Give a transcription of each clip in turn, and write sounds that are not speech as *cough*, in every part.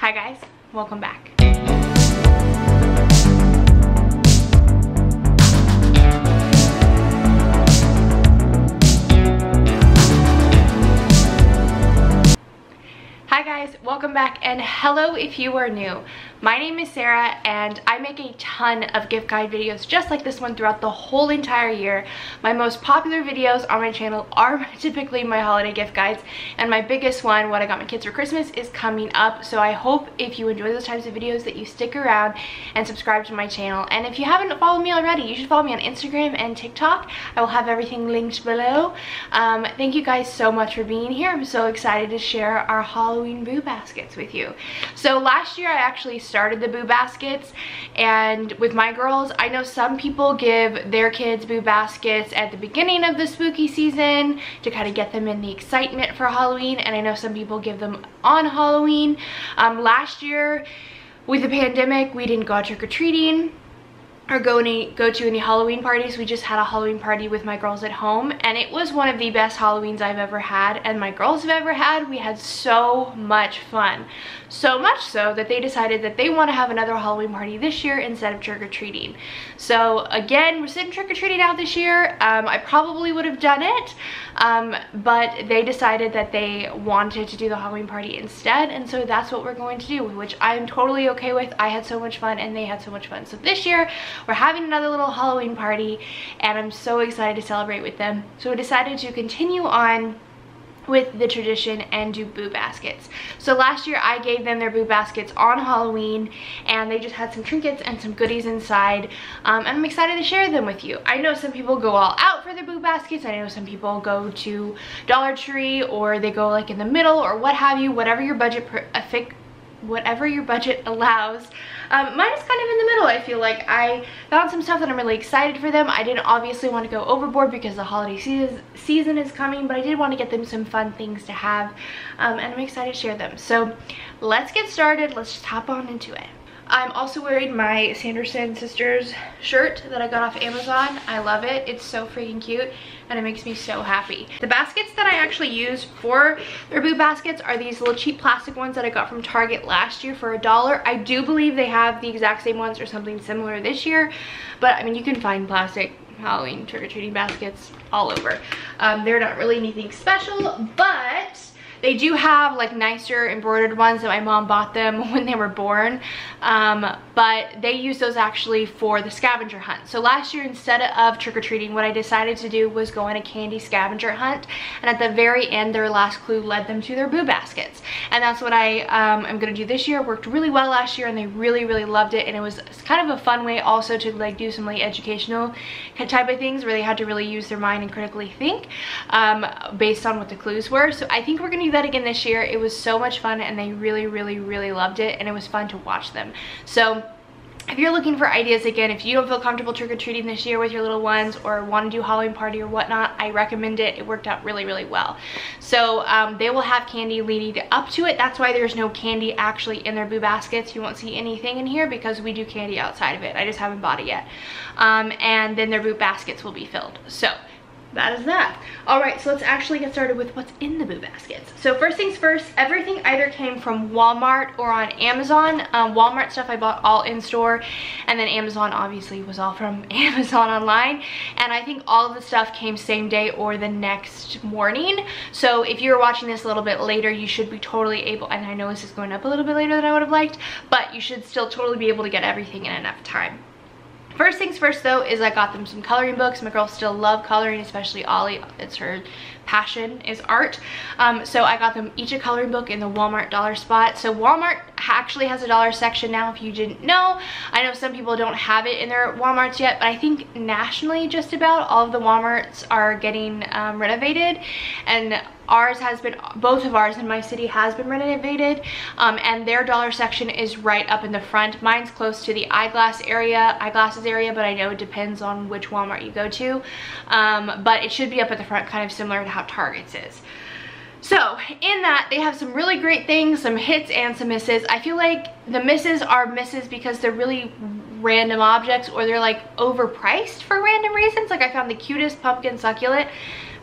Hi guys, welcome back. Hi guys, welcome back and hello if you are new. My name is Sarah and I make a ton of gift guide videos just like this one throughout the whole entire year. My most popular videos on my channel are *laughs* typically my holiday gift guides and my biggest one, what I got my kids for Christmas, is coming up. So I hope if you enjoy those types of videos that you stick around and subscribe to my channel. And if you haven't followed me already, you should follow me on Instagram and TikTok. I will have everything linked below. Um, thank you guys so much for being here. I'm so excited to share our Halloween boo baskets with you. So last year I actually started the boo baskets. And with my girls I know some people give their kids boo baskets at the beginning of the spooky season to kind of get them in the excitement for Halloween. And I know some people give them on Halloween. Um, last year with the pandemic we didn't go trick-or-treating or go any go to any Halloween parties. We just had a Halloween party with my girls at home and it was one of the best Halloweens I've ever had and my girls have ever had. We had so much fun. So much so that they decided that they want to have another Halloween party this year instead of trick-or-treating. So again, we're sitting trick-or-treating out this year. Um, I probably would have done it, um, but they decided that they wanted to do the Halloween party instead, and so that's what we're going to do, which I'm totally okay with. I had so much fun, and they had so much fun. So this year, we're having another little Halloween party, and I'm so excited to celebrate with them. So we decided to continue on with the tradition and do boo baskets. So last year I gave them their boo baskets on Halloween and they just had some trinkets and some goodies inside um, and I'm excited to share them with you. I know some people go all out for their boo baskets. I know some people go to Dollar Tree or they go like in the middle or what have you, whatever your budget whatever your budget allows. Um, mine is kind of in the middle, I feel like. I found some stuff that I'm really excited for them. I didn't obviously want to go overboard because the holiday season, season is coming, but I did want to get them some fun things to have, um, and I'm excited to share them. So let's get started. Let's just hop on into it. I'm also wearing my Sanderson Sisters shirt that I got off Amazon. I love it. It's so freaking cute and it makes me so happy. The baskets that I actually use for their boo baskets are these little cheap plastic ones that I got from Target last year for a dollar. I do believe they have the exact same ones or something similar this year, but I mean, you can find plastic Halloween trick-or-treating baskets all over. Um, they're not really anything special, but they do have like nicer embroidered ones that my mom bought them *laughs* when they were born, um, but they use those actually for the scavenger hunt. So last year, instead of trick-or-treating, what I decided to do was go on a candy scavenger hunt, and at the very end, their last clue led them to their boo baskets. And that's what I um, am gonna do this year. Worked really well last year, and they really, really loved it, and it was kind of a fun way also to like do some like educational type of things where they had to really use their mind and critically think um, based on what the clues were. So I think we're gonna that again this year. It was so much fun and they really, really, really loved it and it was fun to watch them. So if you're looking for ideas again, if you don't feel comfortable trick-or-treating this year with your little ones or want to do Halloween party or whatnot, I recommend it. It worked out really, really well. So um, they will have candy leading up to it. That's why there's no candy actually in their boo baskets. You won't see anything in here because we do candy outside of it. I just haven't bought it yet. Um, and then their boo baskets will be filled. So that is that. All right, so let's actually get started with what's in the boo baskets. So first things first, everything either came from Walmart or on Amazon. Um, Walmart stuff I bought all in store, and then Amazon obviously was all from *laughs* Amazon online. And I think all of the stuff came same day or the next morning. So if you're watching this a little bit later, you should be totally able, and I know this is going up a little bit later than I would have liked, but you should still totally be able to get everything in enough time. First things first though is I got them some coloring books. My girls still love coloring, especially Ollie. It's her passion is art. Um, so I got them each a coloring book in the Walmart dollar spot. So Walmart actually has a dollar section now if you didn't know. I know some people don't have it in their Walmarts yet, but I think nationally just about all of the Walmarts are getting um, renovated and ours has been both of ours in my city has been renovated um, and their dollar section is right up in the front mine's close to the eyeglass area eyeglasses area but i know it depends on which walmart you go to um, but it should be up at the front kind of similar to how target's is. So in that they have some really great things some hits and some misses. I feel like the misses are misses because they're really random objects or they're like overpriced for random reasons. Like i found the cutest pumpkin succulent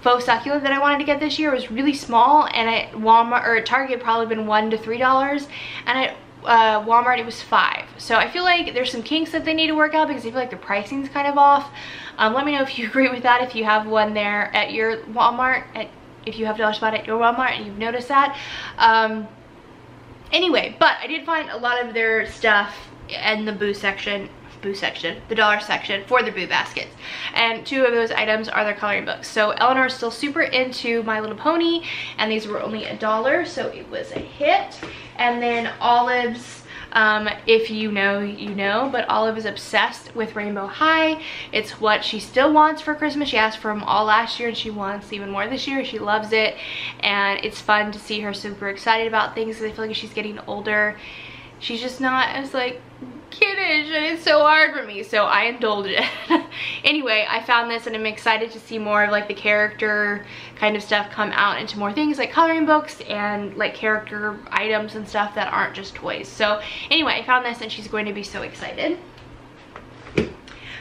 faux succulent that I wanted to get this year. Was really small and at Walmart or at Target probably been one to three dollars. And at uh, Walmart, it was five. So I feel like there's some kinks that they need to work out because I feel like the pricing's kind of off. Um, let me know if you *laughs* agree with that, if you have one there at your Walmart, at, if you have Dollar Spot at your Walmart and you've noticed that. Um, anyway, but I did find a lot of their stuff in the boo section boo section, the dollar section for their boo baskets. And two of those items are their coloring books. So Eleanor is still super into My Little Pony and these were only a dollar, so it was a hit. And then Olive's um, if you know, you know, but Olive is obsessed with Rainbow High. It's what she still wants for Christmas. She asked for them all last year and she wants even more this year. She loves it and it's fun to see her super excited about things I feel like she's getting older. She's just not as like kiddish and it's so hard for me so I indulge it. *laughs* anyway, I found this and I'm excited to see more of like the character kind of stuff come out into more things like coloring books and like character items and stuff that aren't just toys. So anyway, I found this and she's going to be so excited.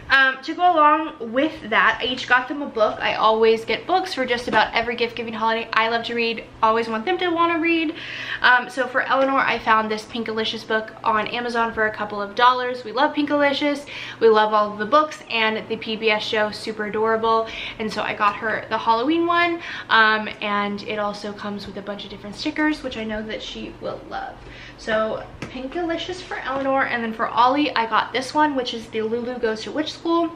Um, to go along with that, I each got them a book. I always get books for just about every gift giving holiday. I love to read, always want them to want to read. Um, so for Eleanor, I found this Pinkalicious book on Amazon for a couple of dollars. We love Pinkalicious. We love all of the books and the PBS show, super adorable. And so I got her the Halloween one. Um, and it also comes with a bunch of different stickers, which I know that she will love. So Pinkalicious for Eleanor. And then for Ollie, I got this one, which is the Lulu Goes to Witch School.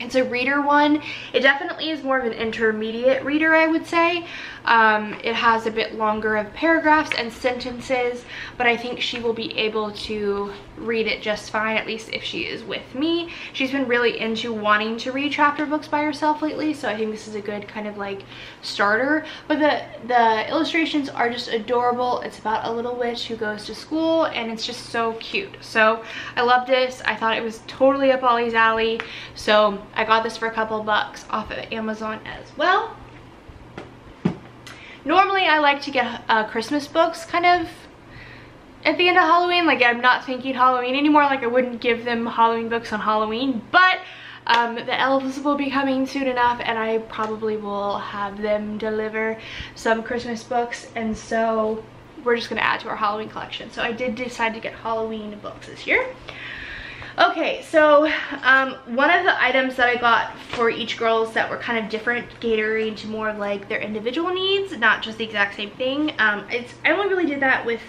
It's a reader one. It definitely is more of an intermediate reader, I would say. Um, it has a bit longer of paragraphs and sentences, but I think she will be able to read it just fine, at least if she is with me. She's been really into wanting to read chapter books by herself lately, so I think this is a good kind of like starter. But the, the illustrations are just adorable. It's about a little witch who goes to school, and it's just so cute. So I love this. I thought it was totally up Ollie's alley, so I got this for a couple bucks off of Amazon as well. Normally I like to get uh, Christmas books kind of at the end of Halloween. Like I'm not thinking Halloween anymore. Like I wouldn't give them Halloween books on Halloween. But um, the elves will be coming soon enough and I probably will have them deliver some Christmas books. And so we're just going to add to our Halloween collection. So I did decide to get Halloween books this year. Okay, so um, one of the items that I got for each girls that were kind of different, catering to more of like their individual needs, not just the exact same thing. Um, it's I only really did that with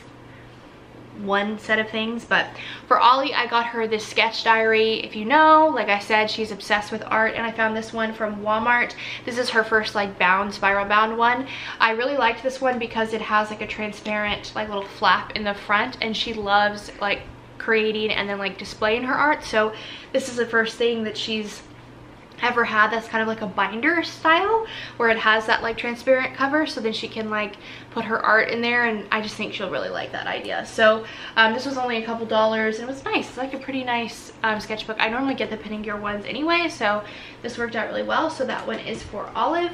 one set of things but for Ollie I got her this sketch diary. If you know like I said she's obsessed with art and I found this one from Walmart. This is her first like bound spiral bound one. I really liked this one because it has like a transparent like little flap in the front and she loves like creating and then like displaying her art. So this is the first thing that she's ever had that's kind of like a binder style where it has that like transparent cover so then she can like put her art in there and I just think she'll really like that idea. So um, this was only a couple dollars and it was nice. It's like a pretty nice um, sketchbook. I normally get the Pen and Gear ones anyway so this worked out really well. So that one is for Olive.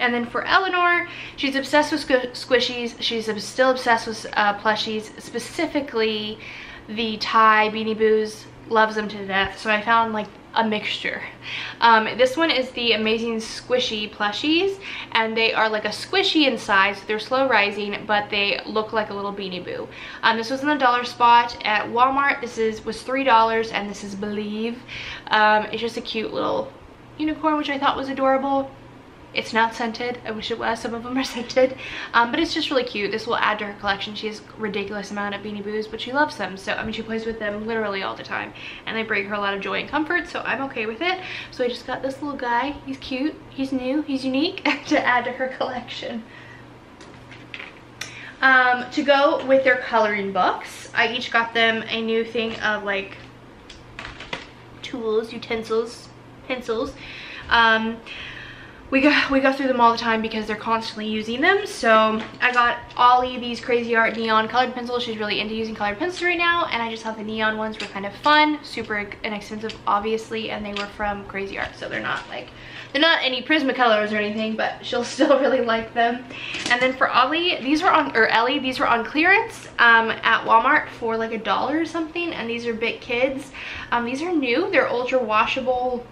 And then for Eleanor, she's obsessed with squishies. She's still obsessed with uh, plushies, specifically the Ty Beanie Boos. Loves them to death. So I found like a mixture. Um, this one is the Amazing Squishy plushies and they are like a squishy inside so they're slow rising but they look like a little Beanie Boo. Um, this was in the dollar spot at Walmart. This is was $3 and this is Believe. Um, it's just a cute little unicorn which I thought was adorable. It's not scented. I wish it was. Some of them are *laughs* scented. Um, but it's just really cute. This will add to her collection. She has a ridiculous amount of Beanie Boos, but she loves them. So, I mean, she plays with them literally all the time. And they bring her a lot of joy and comfort, so I'm okay with it. So I just got this little guy. He's cute. He's new. He's unique *laughs* to add to her collection. Um, to go with their coloring books, I each got them a new thing of like tools, utensils, pencils. Um, we go, we go through them all the time because they're constantly using them. So I got Ollie these Cra-Z-Art neon colored pencils. She's really into using colored pencils right now. And I just thought the neon ones were kind of fun, super inexpensive, obviously. And they were from Cra-Z-Art. So they're not like, they're not any Prismacolors or anything, but she'll *laughs* still really like them. And then for Ollie, these were on, or Ellie, these were on clearance um, at Walmart for like a dollar or something. And these are BIC Kids. Um, these are new. They're ultra washable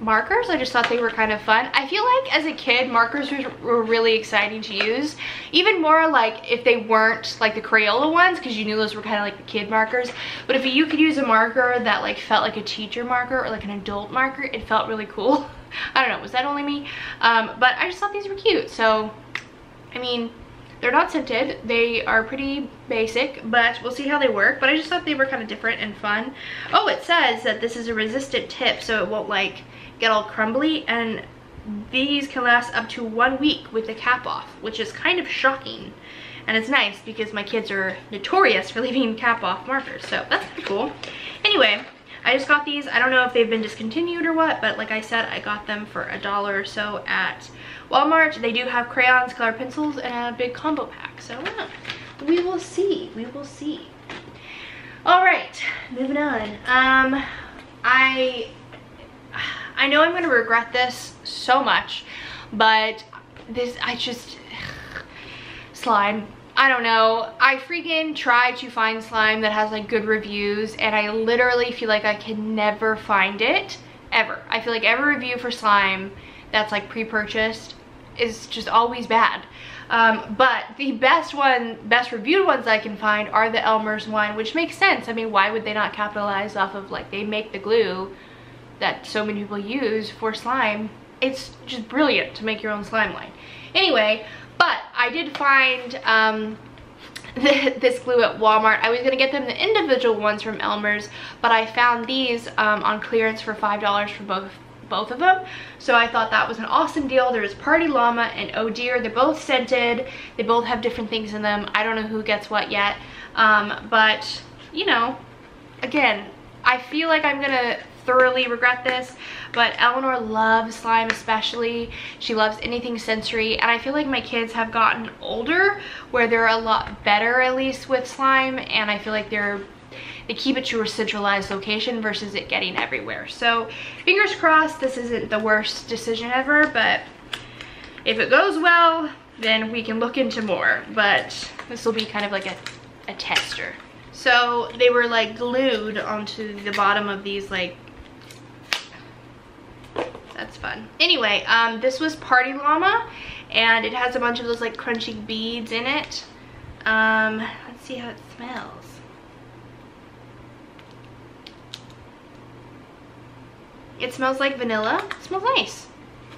markers. I just thought they were kind of fun. I feel like as a kid, markers were really exciting to use. Even more like if they weren't like the Crayola ones, because you knew those were kind of like the kid markers. But if you could use a marker that like felt like a teacher marker or like an adult marker, it felt really cool. *laughs* I don't know, was that only me? Um, but I just thought these were cute. So, I mean, they're not scented. They are pretty basic, but we'll see how they work. But I just thought they were kind of different and fun. Oh, it says that this is a resistant tip, so it won't like get all crumbly. And these can last up to one week with the cap off, which is kind of shocking. And it's nice because my kids are notorious for *laughs* leaving cap off markers. So that's pretty cool. Anyway, I just got these. I don't know if they've been discontinued or what, but like I said, I got them for a dollar or so at Walmart. They do have crayons, color pencils, and a big combo pack. So we will see. We will see. All right, moving on. Um, I I know I'm gonna regret this so much, but this I just *sighs* slime I don't know. I freaking try to find slime that has like good reviews and I literally feel like I can never find it ever. I feel like every review for slime that's like pre-purchased is just always bad. Um, but the best one, best reviewed ones I can find are the Elmer's one, which makes sense. I mean, why would they not capitalize off of like they make the glue that so many people use for slime? It's just brilliant to make your own slime line. Anyway, but I did find um, *laughs* this glue at Walmart. I was going to get them the individual ones from Elmer's, but I found these um, on clearance for $5 for both both of them. So I thought that was an awesome deal. There's Party Llama and Oh Dear. They're both scented. They both have different things in them. I don't know who gets what yet. Um, but, you know, again, I feel like I'm going to thoroughly regret this, but Eleanor loves slime especially. She loves anything sensory, and I feel like my kids have gotten older where they're a lot better at least with slime, and I feel like they're they keep it to a centralized location versus it getting everywhere. So fingers crossed this isn't the worst decision ever, but if it goes well, then we can look into more. But this will be kind of like a, a tester. So they were like glued onto the bottom of these like that's fun. Anyway, um, this was Party Llama, and it has a bunch of those like crunchy beads in it. Um, let's see how it smells. It smells like vanilla. It smells nice.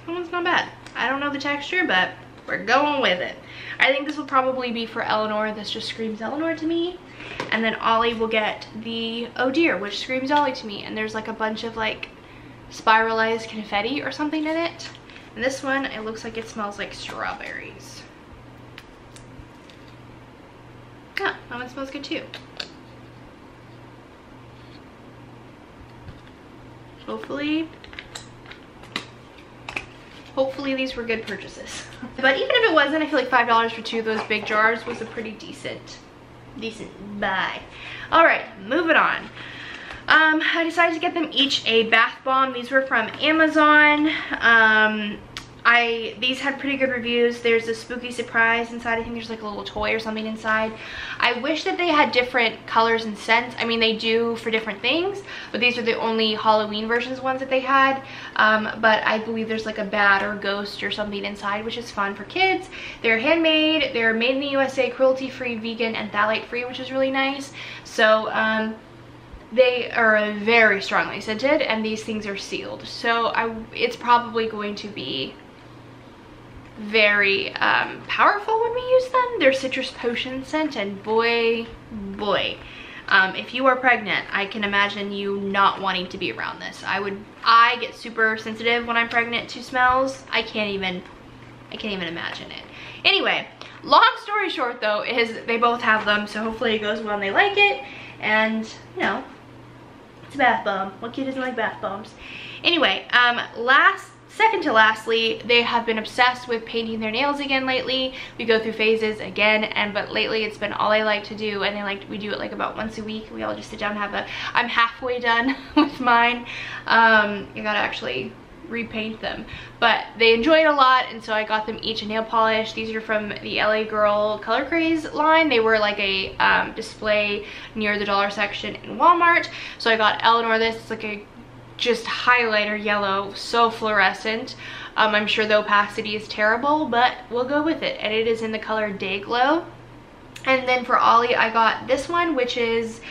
That one's not bad. I don't know the texture, but we're going with it. I think this will probably be for Eleanor. This just screams Eleanor to me. And then Ollie will get the Oh Dear, which screams Ollie to me. And there's like a bunch of like spiralized confetti or something in it. And this one, it looks like it smells like strawberries. Yeah, that one smells good too. Hopefully, hopefully these were good purchases. *laughs* but even if it wasn't, I feel like $5 for two of those big jars was a pretty decent, decent buy. All right, moving on. Um, I decided to get them each a bath bomb. These were from Amazon. Um, I These had pretty good reviews. There's a spooky surprise inside. I think there's like a little toy or something inside. I wish that they had different colors and scents. I mean, they do for different things, but these are the only Halloween versions ones that they had. Um, but I believe there's like a bat or ghost or something inside, which is fun for kids. They're handmade. They're made in the USA, cruelty-free, vegan, and phthalate-free, which is really nice. So, um, they are very strongly scented and these things are sealed. So I, it's probably going to be very um, powerful when we use them. They're citrus potion scent and boy boy um, if you are pregnant I can imagine you not wanting to be around this. I would I get super sensitive when I'm pregnant to smells. I can't even I can't even imagine it. Anyway long story short though is they both have them so hopefully it goes well and they like it. And you know it's a bath bomb. What kid doesn't like bath bombs? Anyway, um, last second to lastly they have been obsessed with painting their nails again lately we go through phases again and but lately it's been all i like to do and they like we do it like about once a week we all just sit down and have a i'm halfway done *laughs* with mine um i gotta actually repaint them but they enjoy it a lot and so I got them each a nail polish these are from the LA Girl Color Craze line they were like a um, display near the dollar section in Walmart so I got Eleanor this it's like a just highlighter yellow, so fluorescent. Um, I'm sure the opacity is terrible, but we'll go with it. And it is in the color Day Glow. And then for Ollie, I got this one, which is,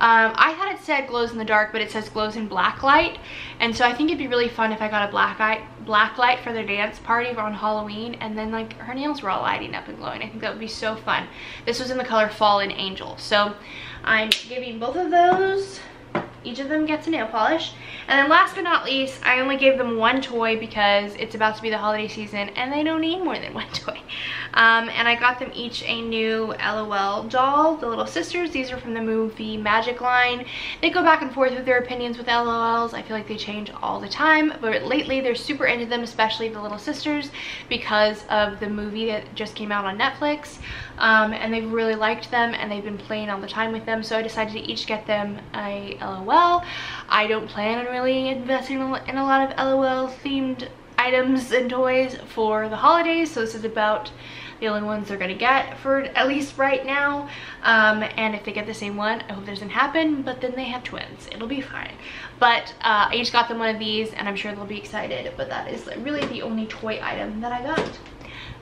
um, I thought it said glows in the dark, but it says glows in black light. And so I think it'd be really fun if I got a black light, black light for their dance party on Halloween. And then like her nails were all lighting up and glowing. I think that would be so fun. This was in the color Fallen Angel. So I'm giving both of those each of them gets a nail polish. And then last but not least, I only gave them one toy because it's about to be the holiday season and they don't need more than *laughs* one toy. Um, and I got them each a new LOL doll, the little sisters. These are from the movie Magic line. They go back and forth with their opinions with LOLs. I feel like they change all the time, but lately they're super into them, especially the little sisters, because of the movie that just came out on Netflix. Um, and they've really liked them and they've been playing all the time with them. So I decided to each get them a LOL. I don't plan on really investing in a lot of LOL themed items and toys for the holidays. So this is about the only ones they're gonna get for at least right now um, and if they get the same one i hope that doesn't happen but then they have twins it'll be fine but uh, i just got them one of these and i'm sure they'll be excited but that is really the only toy item that i got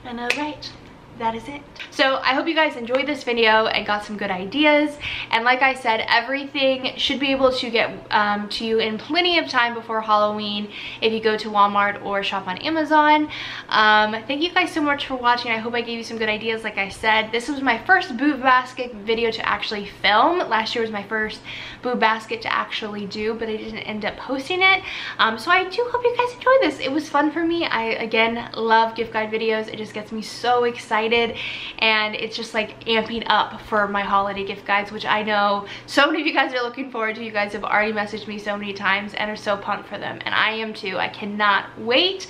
and all right that is it. So I hope you guys enjoyed this video and got some good ideas. And like I said, everything should be able to get um, to you in plenty of time before Halloween if you go to Walmart or shop on Amazon. Um, thank you guys so much for watching. I hope I gave you some good ideas. Like I said, this was my first Boo Basket video to actually film. Last year was my first Boo Basket to actually do, but I didn't end up posting it. Um, so I do hope you guys enjoyed this. It was fun for me. I, again, love gift guide videos. It just gets me so excited excited and it's just like amping up for my holiday gift guides which I know so many of you guys are looking forward to. You guys have already messaged me so many times and are so pumped for them and I am too. I cannot wait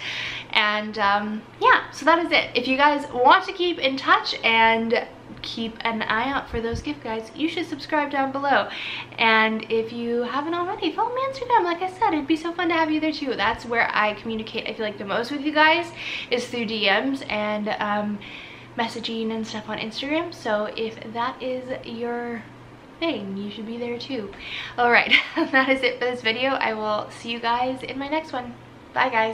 and um, yeah so that is it. If you guys want to keep in touch and keep an eye out for those gift guides you should subscribe down below and if you haven't already follow me on instagram like i said it'd be so fun to have you there too that's where i communicate i feel like the most with you guys is through dms and um messaging and stuff on Instagram. So if that is your thing, you should be there too. All right, *laughs* that is it for this video. I will see you guys in my next one. Bye guys.